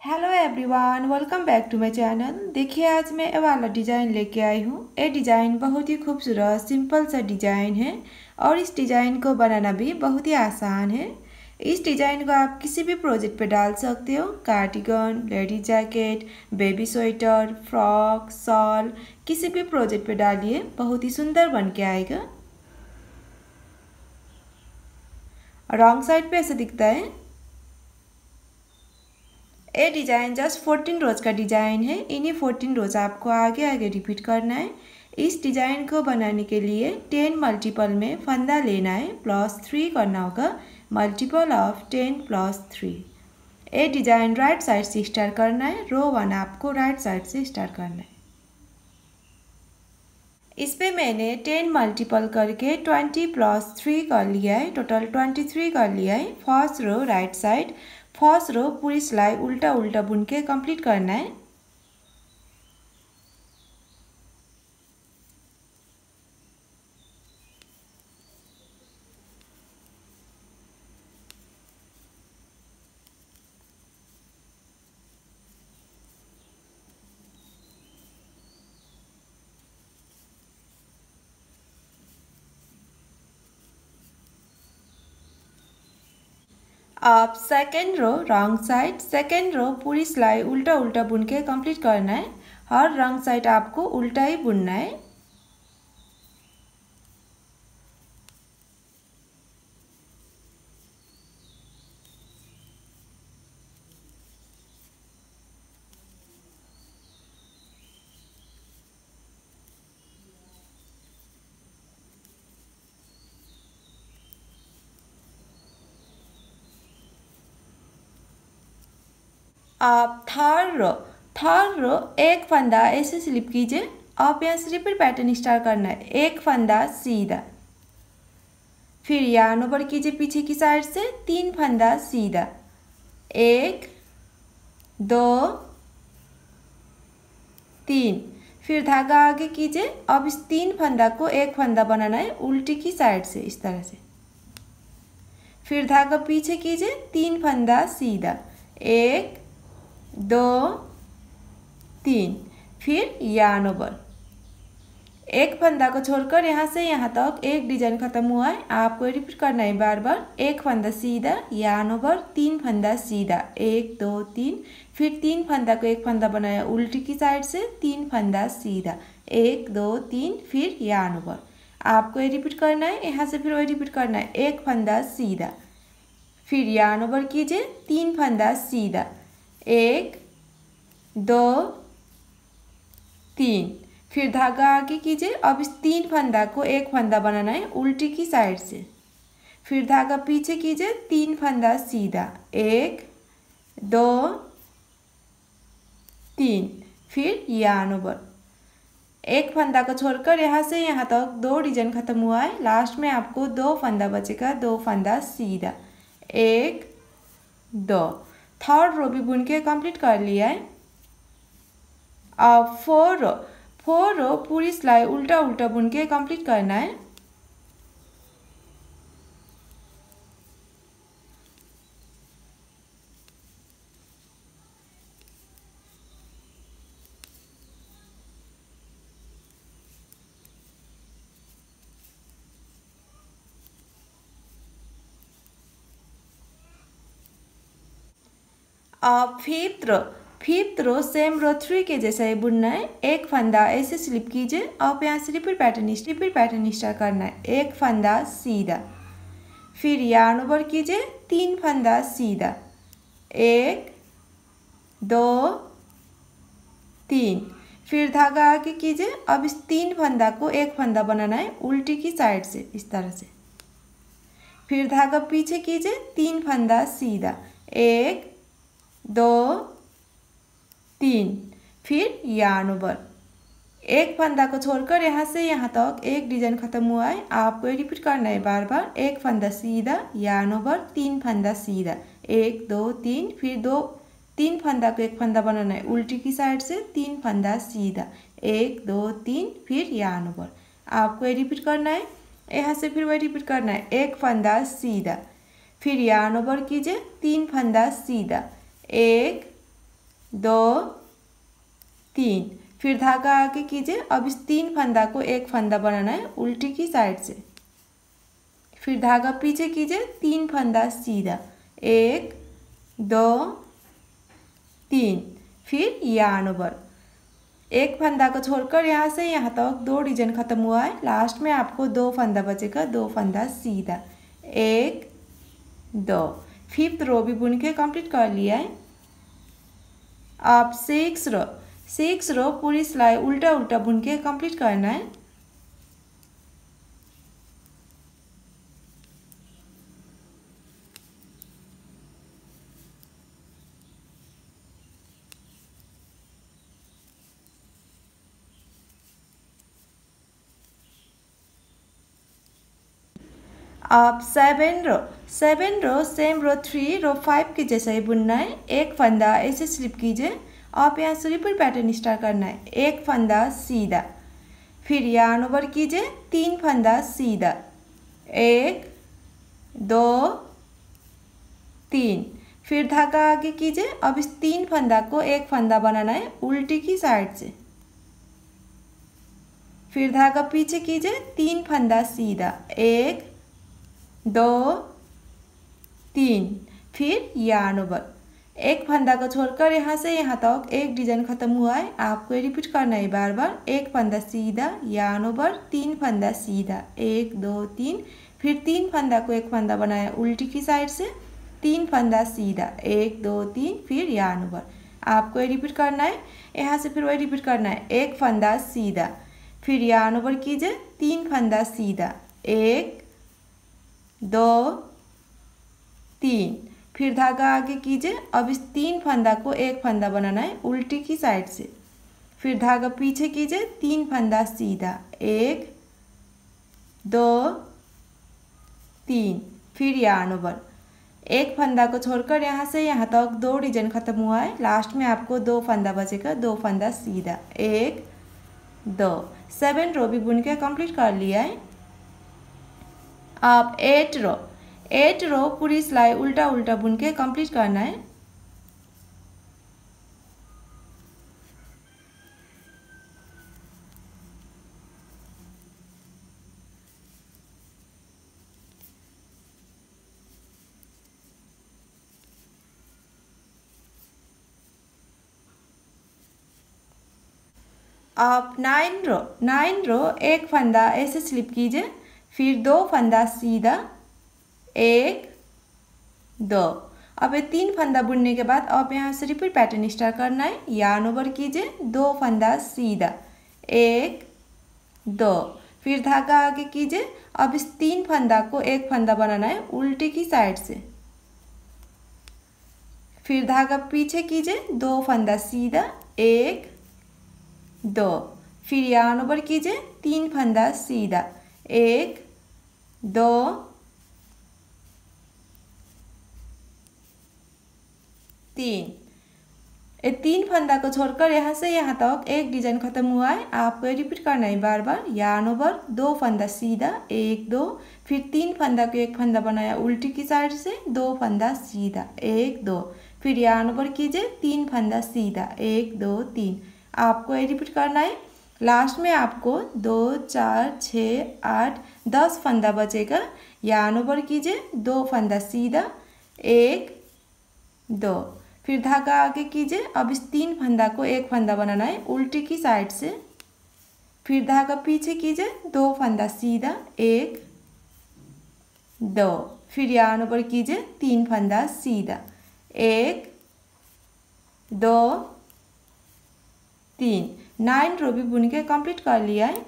Hello everyone welcome back to my channel देखिए, आज मैं ये वाला डिज़ाइन लेके आई हूँ। ये डिज़ाइन बहुत ही खूबसूरत सिंपल सा डिज़ाइन है और इस डिज़ाइन को बनाना भी बहुत ही आसान है। इस डिज़ाइन को आप किसी भी प्रोजेक्ट पे डाल सकते हो। Cardigan lady jacket baby sweater frock shawl किसी भी प्रोजेक्ट पे डालिए, बहुत ही सुंदर बन के आएगा। रॉन्ग साइड पे ऐसा दिखता है। ये डिज़ाइन जस्ट फोर्टीन रोज़ का डिज़ाइन है। इन्हीं फोर्टीन रोज़ आपको आगे आगे रिपीट करना है। इस डिज़ाइन को बनाने के लिए टेन मल्टीपल में फंदा लेना है। प्लस थ्री करना होगा। Multiple of ten plus three. ये डिज़ाइन राइट साइड से स्टार्ट करना है। रो वन आपको राइट साइड से स्टार्ट करना है। इस पर मैंने टेन मल्टीपल करके ट्वेंटी प्लस थ्री कर लिया है। टोटल ट्वेंटी थ्री कर लिया है। First row right side. First row पूरी सिलाई उल्टा उल्टा बुन के कंप्लीट करना है। अब second row wrong side second row पूरी सिलाई उल्टा उल्टा बुन के कंप्लीट करना है। हर रॉन्ग साइड आपको उल्टा ही बुनना है। आप थर्ड रो एक फंदा ऐसे स्लिप कीजिए, आप यहाँ से रिपीट पैटर्न स्टार्ट करना है, एक फंदा सीधा। फिर यहाँ ओवर कीजिए पीछे की साइड से, तीन फंदा सीधा। एक, दो, तीन। फिर धागा आगे कीजिए, अब इस तीन फंदा को एक फंदा बनाना है, उल्टी की साइड से, इस तरह से। फिर धागा पीछे कीजिए, तीन फंदा सीधा। एक दो, तीन, फिर यान ओवर एक फंदा को छोड़कर यहाँ से यहाँ तक एक डिज़ाइन खत्म हुआ है। आपको रिपीट करना है बार बार। एक फंदा सीधा यान ओवर तीन फंदा सीधा। एक, दो, तीन, फिर तीन फंदा को एक फंदा बनाया उल्टी की साइड से, तीन फंदा सीधा। एक, दो, तीन, फिर यान ओवर आपको ये रिपीट करना है, यहाँ से फिर वही रिपीट करना है। एक फंदा सीधा, फिर यान ओवर कीजिए, तीन फंदा सीधा। एक, दो, तीन। फिर धागा आगे कीजिए। अब इस तीन फंदा को एक फंदा बनाना है उल्टी की साइड से। फिर धागा पीछे कीजिए। तीन फंदा सीधा। एक, दो, तीन। फिर यान ओवर। एक फंदा को छोड़कर यहाँ से यहाँ तक दो डिज़ाइन खत्म हुआ है। लास्ट में आपको दो फंदा बचेगा। दो फंदा सीधा। एक, दो। थर्ड रो भी बुन के कंप्लीट कर लिया है। अब फोर रो फोर रो पूरी सिलाई उल्टा उल्टा बुन के कंप्लीट करना है। अब fifth row same row three के जैसा ही, बुनना है। एक फंदा ऐसे स्लिप कीजिए। आप यहाँ से repeat pattern repeat pattern start करना है। एक फंदा सीधा। फिर यान ओवर कीजिए। तीन फंदा सीधा। एक, दो, तीन। फिर धागा आगे कीजिए। अब इस तीन फंदा को एक फंदा बनाना है, उल्टी की साइड से, इस तरह से। फिर धागा पीछे कीजिए। तीन फंदा सीधा। एक दो, तीन, फिर यान ओवर एक फंदा को छोड़कर यहाँ से यहाँ तक एक डिज़ाइन खत्म हुआ है। आपको रिपीट करना है बार बार। एक फंदा सीधा, यान ओवर तीन फंदा सीधा। एक, दो, तीन, फिर दो। तीन फंदा को एक फंदा बनाना है। उल्टी की साइड से तीन फंदा सीधा। एक, दो, तीन, फिर यान ओवर आपको ये रिपीट करना है। यहाँ से फिर वही रिपीट करना है। एक फंदा सीधा। फिर यान ओवर कीजिए। तीन फंदा सीधा। एक, दो, तीन। फिर धागा आगे कीजिए। अब इस तीन फंदा को एक फंदा बनाना है उल्टी की साइड से। फिर धागा पीछे कीजिए। तीन फंदा सीधा। एक, दो, तीन। फिर यान ओवर एक फंदा को छोड़कर यहाँ से यहाँ तक दो डिज़ाइन खत्म हुआ है। लास्ट में आपको दो फंदा बचेगा। दो फंदा सीधा। एक, दो। फिफ्थ रो भी बुन के कंप्लीट कर लिया है। आप सिक्स रो सिक्स रो पूरी सिलाई उल्टा उल्टा बुन के कंप्लीट करना है। आप seven row seven row same row three row five के जैसा ही बुनना है, एक फंदा ऐसे स्लिप कीजिए। आप यहाँ से रिपल पैटर्न स्टार्ट करना है, एक फंदा सीधा। फिर यहाँ ओवर कीजिए, तीन फंदा सीधा। एक, दो, तीन। फिर धागा आगे कीजिए, अब इस तीन फंदा को एक फंदा बनाना है, उल्टी की साइड से। फिर धागा पीछे कीजिए, तीन फंदा सीधा। एक दो, तीन, फिर यान ओवर एक फंदा को छोड़कर यहाँ से यहाँ तक तो एक डिज़ाइन खत्म हुआ है। आपको रिपीट करना है बार बार। एक फंदा सीधा यान ओवर तीन फंदा सीधा। एक, दो, तीन, फिर तीन फंदा को एक फंदा बनाया उल्टी की साइड से। तीन फंदा सीधा। एक, दो, तीन, फिर यान ओवर आपको रिपीट करना है। यहाँ से फिर वही रिपीट करना है। एक फंदा सीधा, फिर यान ओवर कीजिए। तीन फंदा सीधा। एक दो, तीन। फिर धागा आगे कीजिए। अब इस तीन फंदा को एक फंदा बनाना है उल्टी की साइड से। फिर धागा पीछे कीजिए। तीन फंदा सीधा। एक, दो, तीन। फिर यान ओवर। एक फंदा को छोड़कर यहाँ से यहाँ तक दो डिज़ाइन खत्म हुआ है। लास्ट में आपको दो फंदा बचेगा। दो फंदा सीधा। एक, दो। सेवन रो भी बुन के कंप्लीट कर लिया है। आप एट रो एट रो पूरी सिलाई उल्टा उल्टा बुन के कंप्लीट करना है। आप नाइन रो नाइन रो एक फंदा ऐसे स्लिप कीजिए। फिर दो फंदा सीधा, एक, दो। अब ये तीन फंदा बुनने के बाद अब यहाँ से रिपीट पैटर्न स्टार्ट करना है। यान ओवर कीजिए, दो फंदा सीधा, एक, दो। फिर धागा आगे कीजिए, अब इस तीन फंदा को एक फंदा बनाना है उल्टी की साइड से। फिर धागा पीछे कीजिए, दो फंदा सीधा, एक, दो। फिर यान ओवर कीजिए, तीन फंदा सीधा। एक, दो, तीन। ये तीन फंदा को छोड़कर यहाँ से यहाँ तक एक डिज़ाइन खत्म हुआ है। आपको रिपीट करना है बार बार। यान ओवर दो फंदा सीधा, एक, दो। फिर तीन फंदा को एक फंदा बनाया उल्टी की साइड से, दो फंदा सीधा, एक, दो। फिर यान ओवर कीजिए, तीन फंदा सीधा, एक, दो, तीन। आपको ये रिपीट करना है। लास्ट में आपको दो, चार छः आठ, दस फंदा बचेगा। यान ओवर कीजिए, दो फंदा सीधा, एक, दो। फिर धागा आगे कीजिए। अब इस तीन फंदा को एक फंदा बनाना है, उल्टी की साइड से। फिर धागा पीछे कीजिए, दो फंदा सीधा, एक, दो। फिर यहाँ ऊपर कीजिए, तीन फंदा सीधा, एक, दो, तीन। नाइन रो भी बुन के कंप्लीट कर लिया है।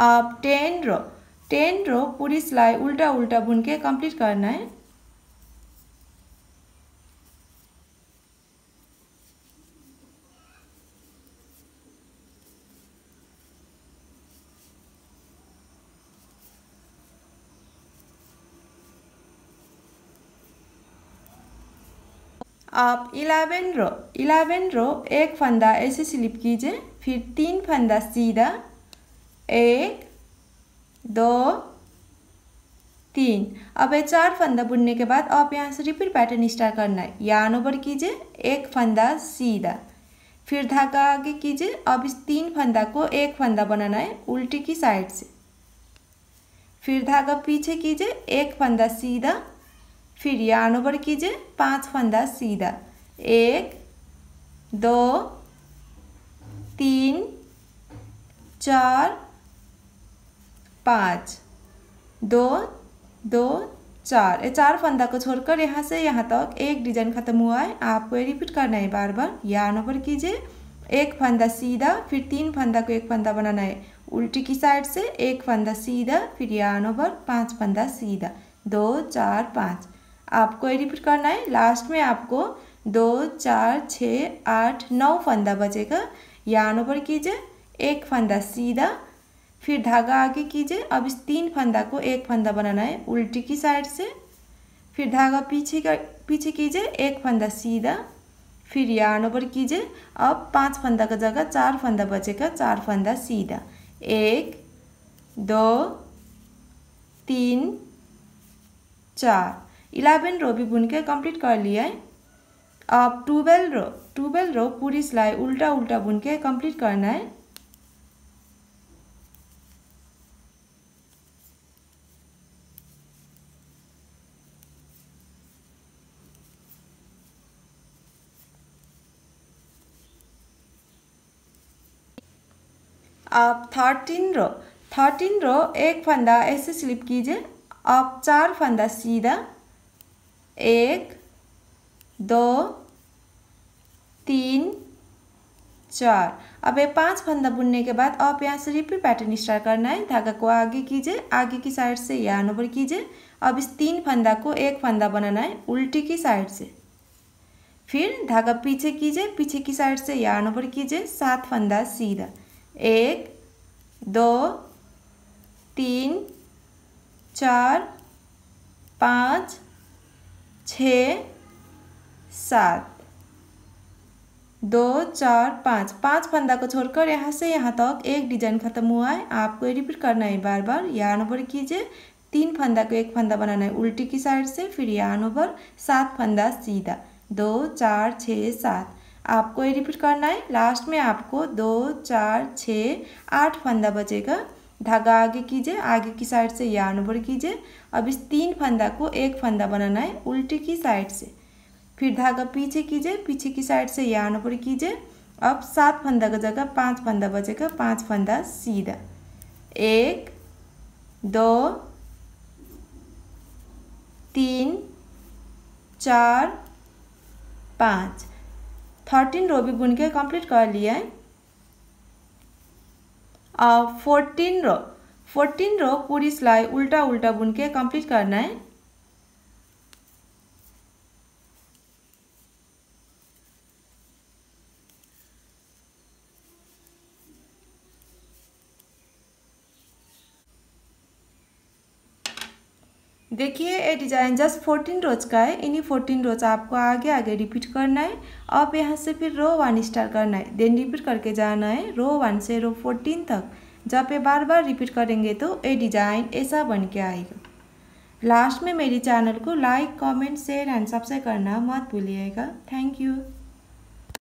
अब टेन रो टेन रो पूरी सिलाई उल्टा उल्टा बुन के कंप्लीट करना है। आप इलेवन रो इलेवन रो, एक फंदा ऐसे स्लिप कीजिए, फिर तीन फंदा सीधा, एक, दो, तीन। अब ये चार फंदा बुनने के बाद आप यहाँ से रिपीट पैटर्न स्टार्ट करना है। यान ओवर कीजिए, एक फंदा सीधा। फिर धागा आगे कीजिए, अब इस तीन फंदा को एक फंदा बनाना है, उल्टी की साइड से। फिर धागा पीछे कीजिए, एक फंदा सीधा फिर यान ओवर कीजिए पाँच फंदा सीधा। एक, दो, तीन, चार, पाँच। दो दो, चार। ये चार फंदा को छोड़कर यहाँ से यहाँ तक एक डिज़ाइन खत्म हुआ है। आपको ये रिपीट करना है बार बार। यहाँ नंबर कीजिए एक फंदा सीधा, फिर तीन फंदा को एक फंदा बनाना है। उल्टी की साइड से एक फंदा सीधा, फिर यहाँ नंबर पाँच फंदा सीधा। दो, चार, पाँच। आपको रिपीट करना है। लास्ट में आपको दो, चार छ आठ, नौ फंदा बचेगा। यहाँ नंबर कीजिए, एक फंदा सीधा, फिर धागा आगे कीजिए। अब इस तीन फंदा को एक फंदा बनाना है उल्टी की साइड से। फिर धागा पीछे का, पीछे कीजिए, एक फंदा सीधा, फिर यार्न ओवर कीजिए। अब पाँच फंदा का जगह चार फंदा बचेगा, चार फंदा सीधा। एक, दो, तीन, चार। इलेवन रो भी बुन के कंप्लीट कर है। अब ट्वेल्व रो ट्वेल्व रो पूरी सिलाई उल्टा उल्टा बुन के कंप्लीट करना है। आप थर्टीन रो थर्टीन रो एक फंदा ऐसे स्लिप कीजिए। आप चार फंदा सीधा। एक, दो, तीन, चार। अब ये पाँच फंदा बुनने के बाद आप यहाँ से रिपीट पैटर्न स्टार्ट करना है। धागा को आगे कीजिए, आगे की साइड से यहाँ ओवर कीजिए। अब इस तीन फंदा को एक फंदा बनाना है, उल्टी की साइड से। फिर धागा पीछे कीजिए, पीछे की साइड से यहाँ ओवर कीजिए, सात फंदा सीधा। एक, दो, तीन, चार, पाँच छ, सात। दो, चार, पाँच। पाँच फंदा को छोड़कर यहाँ से यहाँ तक एक डिज़ाइन खत्म हुआ है। आपको रिपीट करना है बार बार। यहाँ नंबर कीजिए। तीन फंदा को एक फंदा बनाना है उल्टी की साइड से, फिर यहाँ नंबर, सात फंदा सीधा। दो, चार, छः, सात। आपको ये रिपीट करना है। लास्ट में आपको दो, चार, छ, आठ फंदा बचेगा। धागा आगे कीजिए, आगे की साइड से यार्न ओवर कीजिए। अब इस तीन फंदा को एक फंदा बनाना है उल्टी की साइड से। फिर धागा पीछे कीजिए, पीछे की साइड से यार्न ओवर कीजिए। अब सात फंदा का जगह पाँच फंदा बचेगा, पाँच फंदा सीधा। एक, दो, तीन, चार, पाँच। थर्टीन रो भी बुन के कंप्लीट कर लिया है। फोर्टीन रो फोर्टीन रो पूरी सिलाई उल्टा उल्टा बुन के कंप्लीट करना है। देखिए, ये डिज़ाइन जस्ट फोर्टीन रोज का है। इन्हीं फोर्टीन रोज आपको आगे आगे रिपीट करना है। अब यहाँ से फिर रो वन स्टार्ट करना है। देन रिपीट करके जाना है रो वन से रो फोर्टीन तक। जब ये बार बार रिपीट करेंगे तो ये डिज़ाइन ऐसा बन के आएगा। लास्ट में मेरी चैनल को like comment share and subscribe करना मत भूलिएगा। Thank you